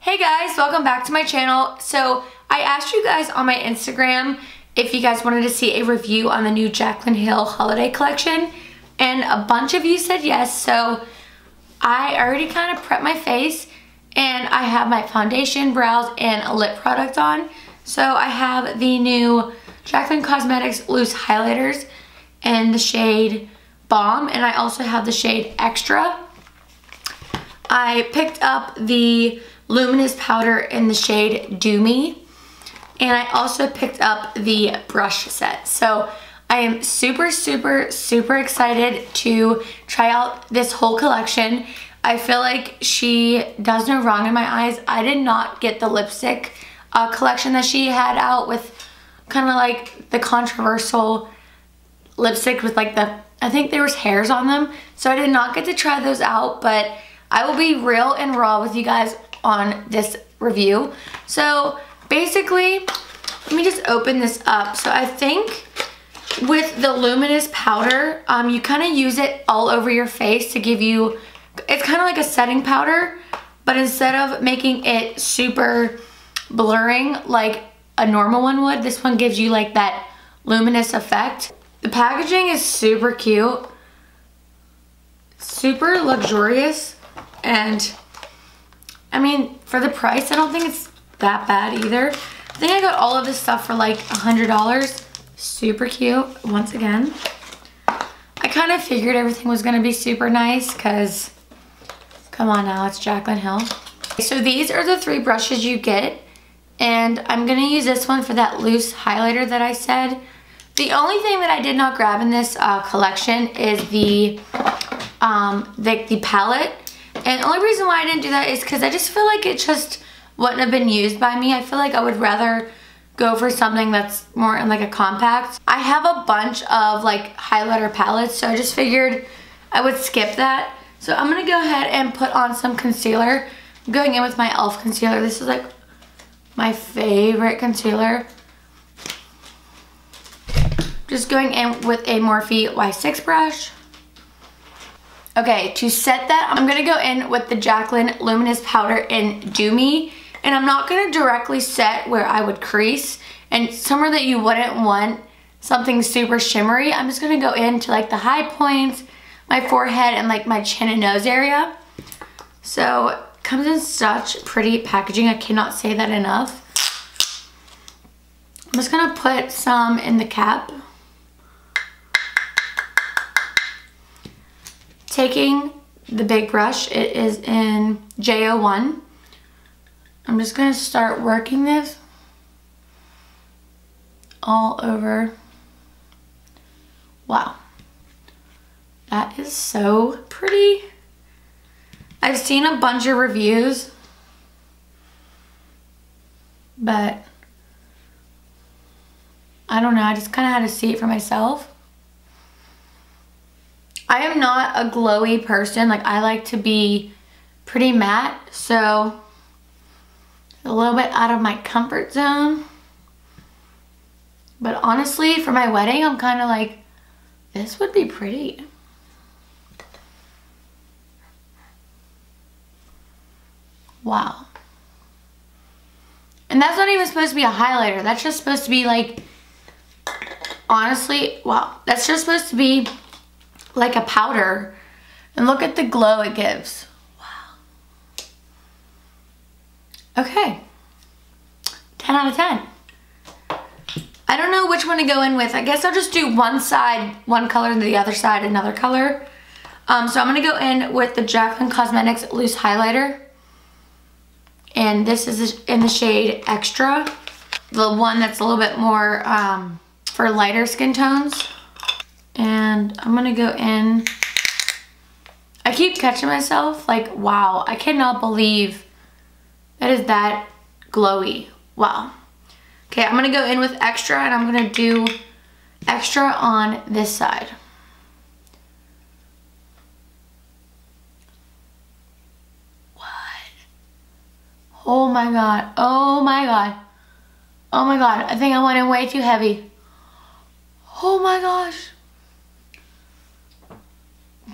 Hey guys, welcome back to my channel. So I asked you guys on my Instagram if you guys wanted to see a review on the new Jaclyn Hill holiday collection and a bunch of you said yes. So I already kind of prepped my face and I have my foundation, brows, and lip product on. So I have the new Jaclyn Cosmetics loose highlighters in the shade Bomb and I also have the shade Extra. I picked up the luminous powder in the shade Do Me. And I also picked up the brush set. So I am super, super, super excited to try out this whole collection. I feel like she does no wrong in my eyes. I did not get the lipstick uh, collection that she had out with kind of like the controversial lipstick with like the, I think there was hairs on them. So I did not get to try those out, but I will be real and raw with you guys on this review. So basically, let me just open this up. So I think with the luminous powder, um, you kind of use it all over your face to give you, it's kind of like a setting powder, but instead of making it super blurring like a normal one would, this one gives you like that luminous effect. The packaging is super cute, super luxurious, and I mean, for the price, I don't think it's that bad either. I think I got all of this stuff for like a $100. Super cute, once again. I kind of figured everything was gonna be super nice because, come on now, it's Jaclyn Hill. So these are the three brushes you get. And I'm gonna use this one for that loose highlighter that I said. The only thing that I did not grab in this uh, collection is the, um, the, the palette. And the only reason why I didn't do that is because I just feel like it just wouldn't have been used by me. I feel like I would rather go for something that's more in like a compact. I have a bunch of like highlighter palettes, so I just figured I would skip that. So I'm gonna go ahead and put on some concealer. I'm going in with my e.l.f. concealer. This is like my favorite concealer. Just going in with a Morphe Y6 brush. Okay, to set that, I'm gonna go in with the Jaclyn Luminous Powder in Do Me. And I'm not gonna directly set where I would crease. And somewhere that you wouldn't want something super shimmery, I'm just gonna go into like the high points, my forehead, and like my chin and nose area. So, comes in such pretty packaging. I cannot say that enough. I'm just gonna put some in the cap. Taking the big brush, it is in J01. I'm just gonna start working this all over. Wow, that is so pretty. I've seen a bunch of reviews, but I don't know, I just kind of had to see it for myself. I am not a glowy person. Like I like to be pretty matte. So a little bit out of my comfort zone. But honestly, for my wedding, I'm kind of like, this would be pretty. Wow. And that's not even supposed to be a highlighter. That's just supposed to be like, honestly, wow. That's just supposed to be like a powder. And look at the glow it gives. Wow. Okay. 10 out of 10. I don't know which one to go in with. I guess I'll just do one side, one color, and the other side, another color. Um, so I'm going to go in with the Jaclyn Cosmetics Loose Highlighter. And this is in the shade Extra. The one that's a little bit more um, for lighter skin tones. And I'm gonna go in. I keep catching myself like, wow, I cannot believe that is that glowy. Wow. Okay, I'm gonna go in with extra and I'm gonna do extra on this side. What? Oh my God, oh my God. Oh my God, I think I went in way too heavy. Oh my gosh.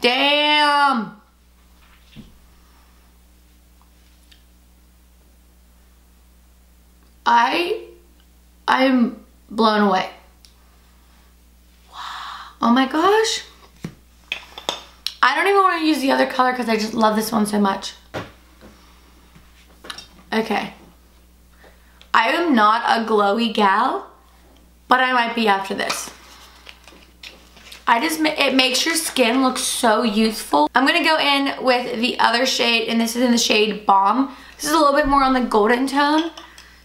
Damn. I, I'm blown away. Oh my gosh. I don't even want to use the other color because I just love this one so much. Okay. I am not a glowy gal, but I might be after this. I just, it makes your skin look so youthful. I'm gonna go in with the other shade, and this is in the shade Balm. This is a little bit more on the golden tone.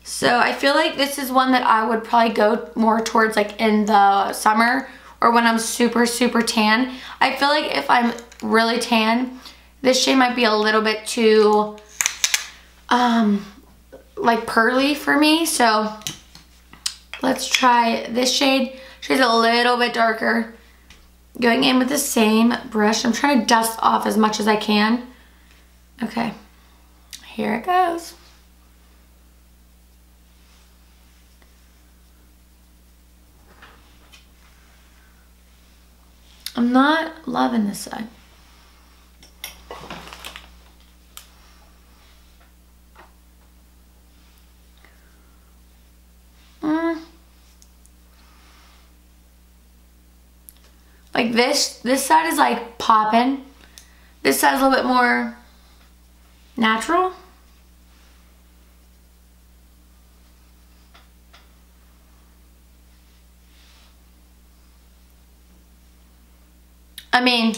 So I feel like this is one that I would probably go more towards like in the summer or when I'm super, super tan. I feel like if I'm really tan, this shade might be a little bit too, um, like pearly for me. So let's try this shade. She's a little bit darker. Going in with the same brush. I'm trying to dust off as much as I can. Okay, here it goes. I'm not loving this side. Like this, this side is like popping. This side is a little bit more natural. I mean,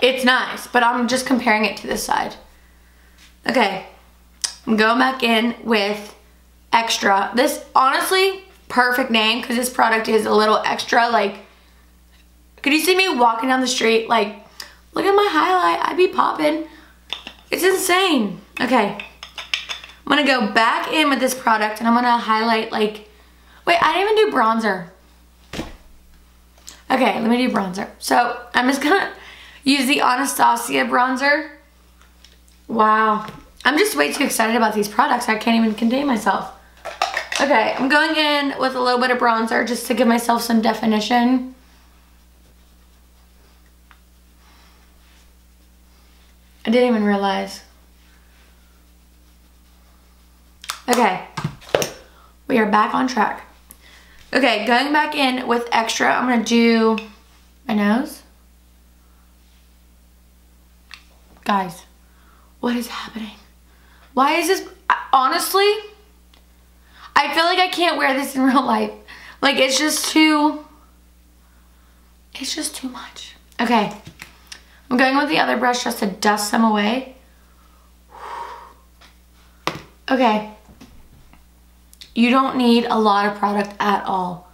it's nice, but I'm just comparing it to this side. Okay, I'm going back in with extra. This, honestly, perfect name because this product is a little extra. Like, could you see me walking down the street? Like, look at my highlight. I'd be popping. It's insane. Okay, I'm gonna go back in with this product and I'm gonna highlight like, wait, I didn't even do bronzer. Okay, let me do bronzer. So I'm just gonna use the Anastasia bronzer. Wow. I'm just way too excited about these products. I can't even contain myself. Okay, I'm going in with a little bit of bronzer just to give myself some definition. I didn't even realize. Okay, we are back on track. Okay, going back in with extra, I'm gonna do my nose. Guys, what is happening? Why is this, honestly, I feel like I can't wear this in real life. Like, it's just too, it's just too much. Okay, I'm going with the other brush just to dust them away. Okay, you don't need a lot of product at all.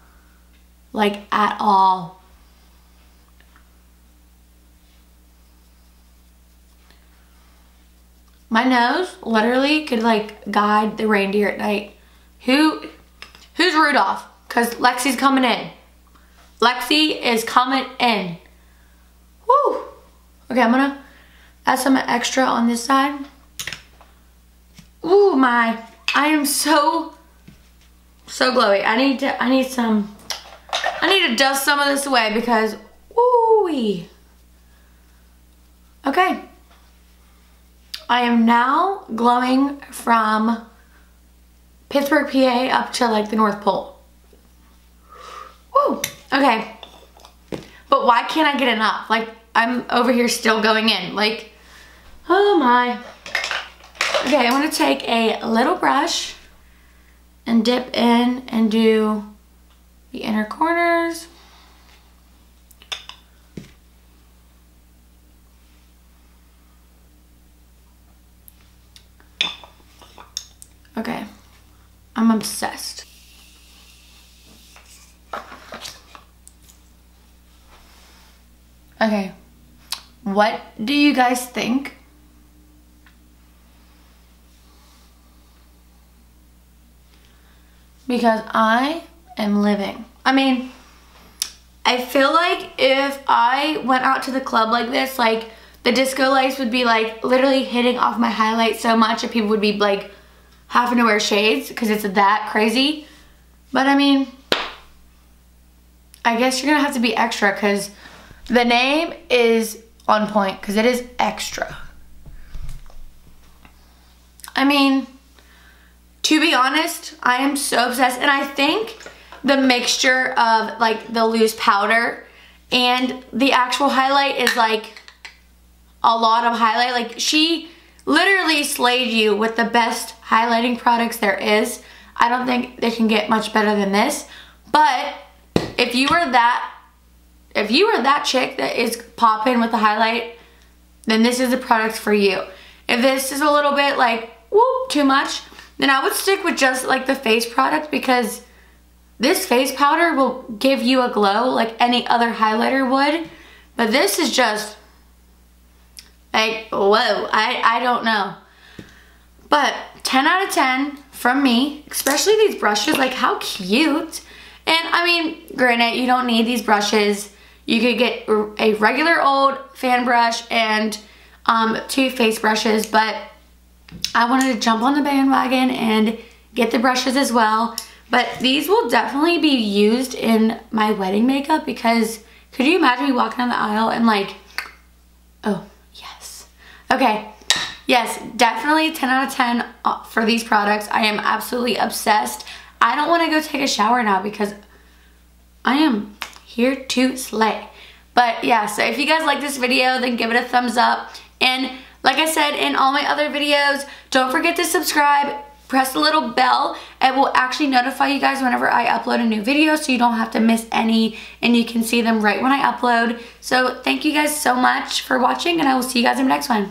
Like at all. My nose literally could like guide the reindeer at night. Who, who's Rudolph? Cause Lexi's coming in. Lexi is coming in. Woo! Okay, I'm gonna add some extra on this side. Ooh, my, I am so so glowy. I need to, I need some, I need to dust some of this away because, ooh Okay. I am now glowing from Pittsburgh, PA up to like the North Pole. Woo, okay. But why can't I get enough? Like, I'm over here still going in. Like, oh my. Okay, I'm gonna take a little brush and dip in and do the inner corners. Okay, I'm obsessed. Okay, what do you guys think because I am living. I mean, I feel like if I went out to the club like this, like the disco lights would be like literally hitting off my highlight so much that people would be like having to wear shades because it's that crazy. But I mean, I guess you're gonna have to be extra because the name is on point because it is extra. I mean, to be honest, I am so obsessed. And I think the mixture of like the loose powder and the actual highlight is like a lot of highlight. Like she literally slayed you with the best highlighting products there is. I don't think they can get much better than this. But if you are that, if you are that chick that is popping with the highlight, then this is the product for you. If this is a little bit like, whoop, too much, then I would stick with just like the face product because this face powder will give you a glow like any other highlighter would. But this is just like, whoa, I, I don't know. But 10 out of 10 from me, especially these brushes, like how cute. And I mean, granted, you don't need these brushes. You could get a regular old fan brush and um, two face brushes, but I wanted to jump on the bandwagon and get the brushes as well. But these will definitely be used in my wedding makeup because could you imagine me walking down the aisle and like, oh, yes. Okay, yes, definitely 10 out of 10 uh, for these products. I am absolutely obsessed. I don't want to go take a shower now because I am here to slay. But yeah, so if you guys like this video, then give it a thumbs up. And like I said in all my other videos, don't forget to subscribe, press the little bell. It will actually notify you guys whenever I upload a new video so you don't have to miss any and you can see them right when I upload. So thank you guys so much for watching and I will see you guys in the next one.